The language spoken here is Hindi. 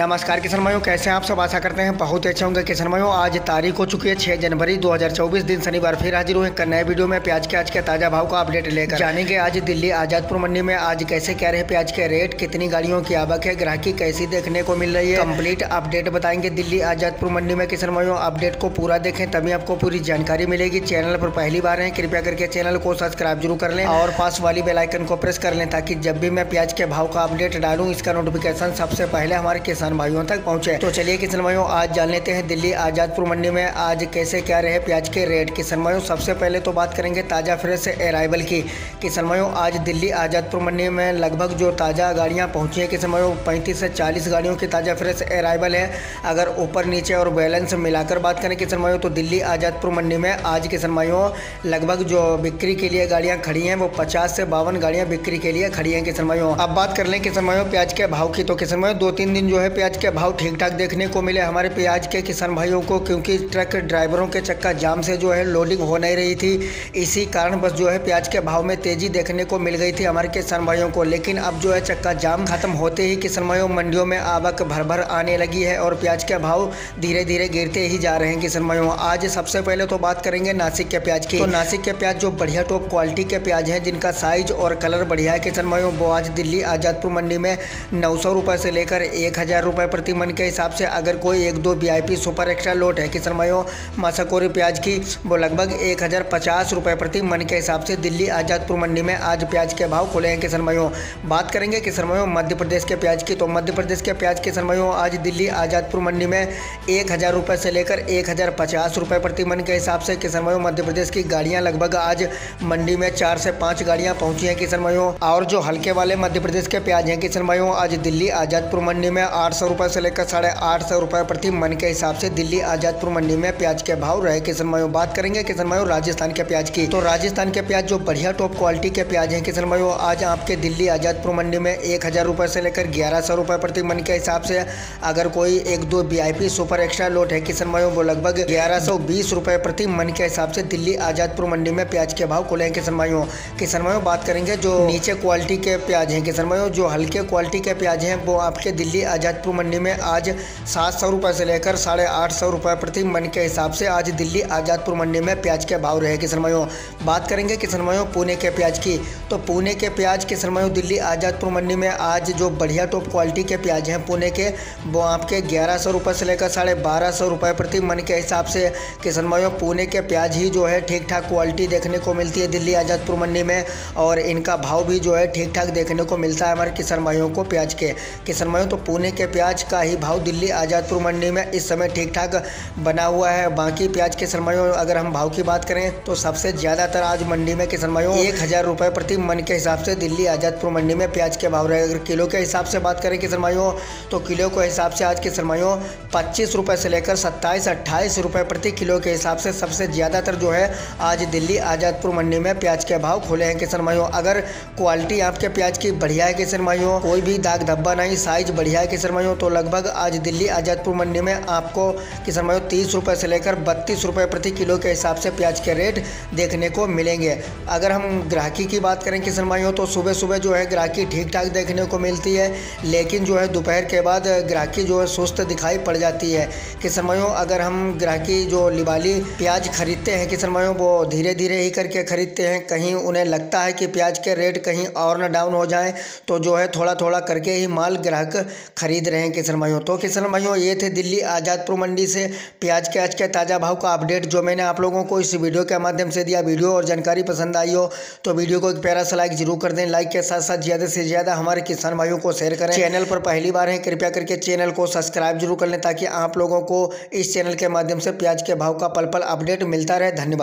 नमस्कार किसान भाइयों, कैसे हैं आप सब? आशा करते हैं बहुत अच्छे होंगे। किसान भाइयों, आज तारीख हो चुकी है 6 जनवरी 2024 दिन शनिवार। फिर हाजिर हुए एक नए वीडियो में प्याज के आज के ताज़ा भाव का अपडेट लेकर। जानेंगे आज दिल्ली आजादपुर मंडी में आज कैसे क्या रहे प्याज के रेट कितनी गाड़ियों की आवक है, ग्राहकी कैसी देखने को मिल रही है। कंप्लीट अपडेट बताएँगे दिल्ली आजादपुर मंडी में। किसान भाइयों अपडेट को पूरा देखें, तभी आपको पूरी जानकारी मिलेगी। चैनल पर पहली बार है, कृपया करके चैनल को सब्सक्राइब ज़रूर कर लें और पास वाली बेलाइकन को प्रेस कर लें ताकि जब भी मैं प्याज के भाव का अपडेट डालूँ, इसका नोटिफिकेशन सबसे पहले हमारे किसान किसान भाइयों तक पहुँचे। तो चलिए किसान भाइयों, आज जान लेते हैं दिल्ली आजादपुर मंडी में आज कैसे क्या रहे प्याज के रेट। किसान भाइयों, सबसे पहले तो बात करेंगे ताज़ा फ्रेश अराइवल की। किसान भाइयों, आज दिल्ली आजादपुर मंडी में लगभग जो ताज़ा गाड़ियाँ पहुँची हैं, किसान भाइयों, पैंतीस से चालीस गाड़ियों की ताज़ा फ्रेश अराइवल है। अगर ऊपर, नीचे और बैलेंस मिलाकर बात करें किसान भाइयों तो दिल्ली आजादपुर मंडी में आज किसान भाइयों, लगभग जो बिक्री के लिए गाड़ियाँ खड़ी हैं, वो पचास से बावन गाड़ियाँ बिक्री के लिए खड़ी हैं किसान भाइयों। अब बात कर लें किसान भाइयों, प्याज के भाव की तो किसान भाइयों, दो तीन दिन जो है प्याज के भाव ठीक ठाक देखने को मिले हमारे प्याज के किसान भाइयों को, क्योंकि ट्रक ड्राइवरों के चक्का जाम से जो है लोडिंग हो नहीं रही थी। इसी कारण बस जो है प्याज के भाव में तेज़ी देखने को मिल गई थी हमारे किसान भाइयों को। लेकिन अब जो है चक्का जाम खत्म होते ही किसान भाइयों मंडियों में आवक भर भर आने लगी है और प्याज के भाव धीरे धीरे गिरते ही जा रहे हैं किसान भाइयों। आज सबसे पहले तो बात करेंगे नासिक के प्याज की। तो नासिक के प्याज जो बढ़िया टॉप क्वालिटी के प्याज हैं, जिनका साइज़ और कलर बढ़िया है किसान भाइयों, वो आज दिल्ली आजादपुर मंडी में नौ सौ से लेकर एक हज़ार रुपये प्रति मन के हिसाब से अगर कोई एक दो वीआईपी सुपर एक्स्ट्रा लोट है, किसान भाइयों, मासाकोरी प्याज की, वो लगभग एक हज़ार पचास रुपये प्रति मन के हिसाब से दिल्ली आज़ादपुर मंडी में आज प्याज के भाव खुले हैं किसान भाइयों। बात करेंगे किसान भाइयों मध्य प्रदेश के प्याज की तो मध्य प्रदेश के प्याज किसान भाइयों आज दिल्ली आज़ादपुर मंडी में एक हज़ार रुपये से लेकर एक हज़ार पचास रुपये प्रति मन के हिसाब से किसान भाइयों मध्य प्रदेश की गाड़ियाँ लगभग आज मंडी में चार से पाँच गाड़ियाँ पहुँची हैं किसान भाइयों। और जो हल्के वाले मध्य प्रदेश के प्याज हैं किसान भाइयों, आज दिल्ली आज़ादपुर मंडी में सौ रुपये से लेकर साढ़े आठ सौ रुपये प्रति मन के हिसाब से दिल्ली आजादपुर मंडी में प्याज के भाव रहे। किसान मायो बात करेंगे किसान मायो राजस्थान के प्याज की। तो राजस्थान के प्याज जो बढ़िया टॉप क्वालिटी के प्याज हैं किसान मायो आज आपके दिल्ली आजादपुर मंडी में एक हज़ार से लेकर ग्यारह सौ प्रति मन के हिसाब से अगर कोई एक दो वी सुपर एक्स्ट्रा लोट है किसान मायो वो लगभग ग्यारह सौ बीस प्रति मन के हिसाब से दिल्ली आजादपुर मंडी में प्याज के भाव खुले हैं किसान मायो किसान मायो बात करेंगे जो नीचे क्वालिटी के प्याज हैं किसान मायो जो हल्के क्वालिटी के प्याज हैं, वो आपके दिल्ली आजादपुर मंडी में आज सात सौ रुपये से लेकर साढ़े आठ सौ रुपये प्रति मन के हिसाब से आज दिल्ली आज़ादपुर मंडी में प्याज के भाव रहे किसान बात करेंगे किसान भाइयों पुणे के प्याज की। तो पुणे के प्याज किसान भाइयों दिल्ली आज़ादपुर मंडी में आज जो बढ़िया टॉप क्वालिटी के प्याज हैं पुणे के, वो आपके ग्यारह सौ रुपये से लेकर साढ़े बारह सौ रुपये प्रति मन के हिसाब से किसान भाइयों पुणे के प्याज ही जो है ठीक ठाक क्वालिटी देखने को मिलती है दिल्ली आज़ादपुर मंडी में, और इनका भाव भी जो है ठीक ठाक देखने को मिलता है हमारे किसान भाइयों को प्याज के। किसान भाइयों तो पुणे के प्याज का ही भाव दिल्ली आज़ादपुर मंडी में इस समय ठीक ठाक बना हुआ है। बाकी प्याज के सरमाइयों अगर हम भाव की बात करें तो सबसे ज़्यादातर आज मंडी में किसनमाइयों एक हज़ार रुपये प्रति मन के हिसाब से दिल्ली आज़ादपुर मंडी में प्याज के भाव रहे। अगर किलो के हिसाब से बात करें किसनमाइयों तो किलो के हिसाब से आज के सरमाइयों पच्चीस रुपये से लेकर सत्ताईस, अट्ठाईस रुपये प्रति किलो के हिसाब से सबसे ज़्यादातर जो है, आज दिल्ली आज़ादपुर मंडी में प्याज के भाव खुले हैं किसान अगर क्वालिटी आपके प्याज की बढ़िया है किसान कोई भी दाग धब्बा नहीं, साइज़ बढ़िया है किसान भाइयों तो लगभग आज दिल्ली आज़ादपुर मंडी में आपको किसान भाइयों तीस रुपये से लेकर बत्तीस रुपये प्रति किलो के हिसाब से प्याज के रेट देखने को मिलेंगे। अगर हम ग्राहकी की बात करें किसान भाइयों तो सुबह सुबह जो है ग्राहकी ठीक ठाक देखने को मिलती है, लेकिन जो है दोपहर के बाद ग्राहकी जो है सुस्त दिखाई पड़ जाती है। किसान भाइयों अगर हम ग्राहकी जो लिबाली प्याज खरीदते हैं किसान भाइयों वो धीरे धीरे ही करके खरीदते हैं, कहीं उन्हें लगता है कि प्याज के रेट कहीं और ना डाउन हो जाए तो जो है थोड़ा थोड़ा करके ही माल ग्राहक खरीद रहे हैं किसान भाइयों। तो किसान भाइयों, ये थे दिल्ली आज़ादपुर मंडी से प्याज के आज के ताज़ा भाव का अपडेट, जो मैंने आप लोगों को इस वीडियो के माध्यम से दिया। वीडियो और जानकारी पसंद आई हो तो वीडियो को एक प्यारा सा लाइक ज़रूर कर दें। लाइक के साथ साथ ज़्यादा से ज़्यादा हमारे किसान भाइयों को शेयर करें। चैनल पर पहली बार है, कृपया करके चैनल को सब्सक्राइब ज़रूर कर लें, ताकि आप लोगों को इस चैनल के माध्यम से प्याज के भाव का पल पल अपडेट मिलता रहे। धन्यवाद।